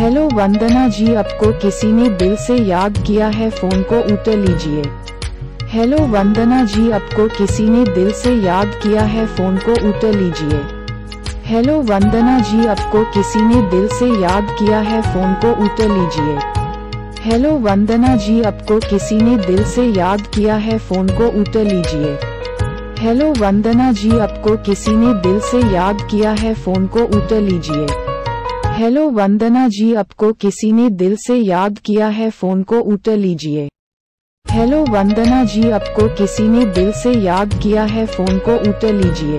Hello वंदना जी आपको किसी ने दिल से याद किया है, फ़ोन को उठा लीजिए। हेलो वंदना जी आपको किसी ने दिल से याद किया है, फ़ोन को उठा लीजिए। हेलो वंदना जी आपको किसी ने दिल से याद किया है, फ़ोन को उठा लीजिए। हेलो वंदना जी आपको किसी ने दिल से याद किया है, फ़ोन को उठा लीजिए। हेलो वंदना जी आपको किसी ने दिल से याद किया है, फ़ोन को उठा लीजिए। हेलो वंदना जी, आपको किसी ने दिल से याद किया है, फ़ोन को उठा लीजिए। हेलो वंदना जी, आपको किसी ने दिल से याद किया है, फ़ोन को उठा लीजिए।